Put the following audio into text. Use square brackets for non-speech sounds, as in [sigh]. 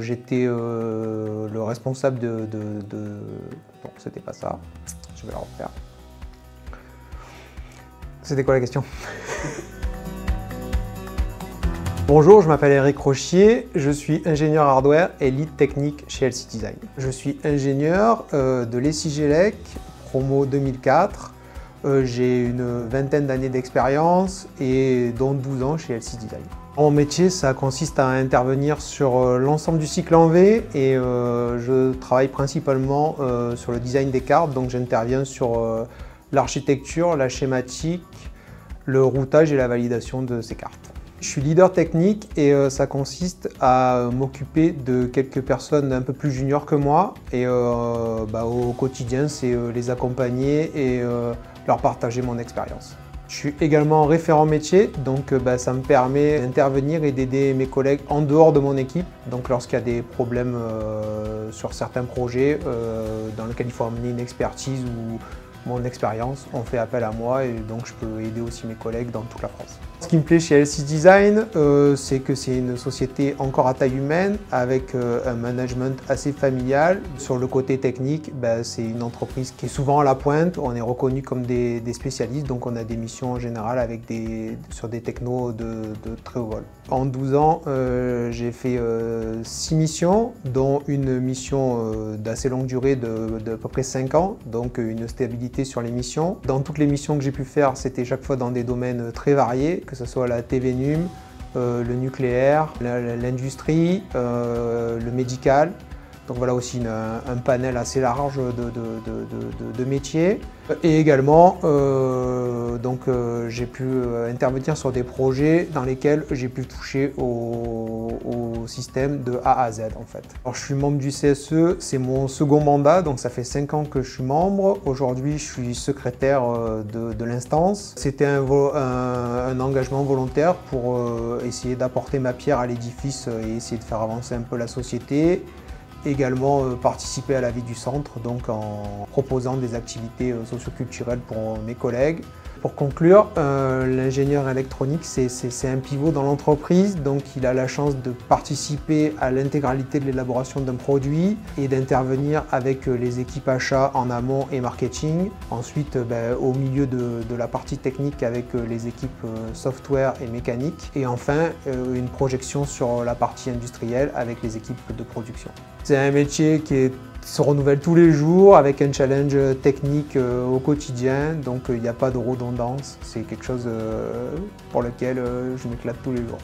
J'étais euh, le responsable de, de, de... Non, c'était pas ça. Je vais la refaire. C'était quoi la question? [laughs] Bonjour, je m'appelle Eric Rochier, je suis ingénieur hardware et lead technique chez LC Design. Je suis ingénieur euh, de l'ESIGELEC, promo 2004. Euh, j'ai une vingtaine d'années d'expérience et dont 12 ans chez LC Design. Mon métier, ça consiste à intervenir sur euh, l'ensemble du cycle en V et je travaille principalement sur le design des cartes, donc j'interviens sur l'architecture, la schématique, le routage et la validation de ces cartes. Je suis leader technique et euh, ça consiste à m'occuper de quelques personnes un peu plus juniors que moi et euh, bah, au quotidien c'est euh, les accompagner et leur partager mon expérience. Je suis également référent métier, donc bah, ça me permet d'intervenir et d'aider mes collègues en dehors de mon équipe. Donc lorsqu'il y a des problèmes sur certains projets dans lesquels il faut amener une expertise ou mon expérience, on fait appel à moi et donc je peux aider aussi mes collègues dans toute la France. Ce qui me plaît chez LC Design, euh, c'est que c'est une société encore à taille humaine avec euh, un management assez familial. Sur le côté technique, ben, c'est une entreprise qui est souvent à la pointe. On est reconnu comme des, spécialistes, donc on a des missions en général avec des, sur des technos de, très haut vol. En 12 ans, euh, j'ai fait 6 missions, dont une mission d'assez longue durée de, de, à peu près 5 ans, donc une stabilité sur les missions. Dans toutes les missions que j'ai pu faire, c'était chaque fois dans des domaines très variés que ce soit la TVNUM, euh, le nucléaire, l'industrie, euh, le médical. Donc voilà aussi un panel assez large de, métiers. Et également, euh, donc j'ai pu intervenir sur des projets dans lesquels j'ai pu toucher au, système de A à Z en fait. Alors, je suis membre du CSE, c'est mon second mandat, donc ça fait 5 ans que je suis membre. Aujourd'hui, je suis secrétaire de, l'instance. C'était un, engagement volontaire pour essayer d'apporter ma pierre à l'édifice et essayer de faire avancer un peu la société également euh, participer à la vie du centre, donc en proposant des activités euh, socioculturelles pour mes collègues. Pour conclure, euh, l'ingénieur électronique, c'est un pivot dans l'entreprise, donc il a la chance de participer à l'intégralité de l'élaboration d'un produit et d'intervenir avec les équipes achats en amont et marketing. Ensuite, ben, au milieu de, de, la partie technique avec les équipes software et mécanique. Et enfin, une projection sur la partie industrielle avec les équipes de production. C'est un métier qui, se renouvelle tous les jours avec un challenge technique euh, au quotidien, donc euh, il n'y a pas de redondance. C'est quelque chose euh, pour lequel je m'éclate tous les jours.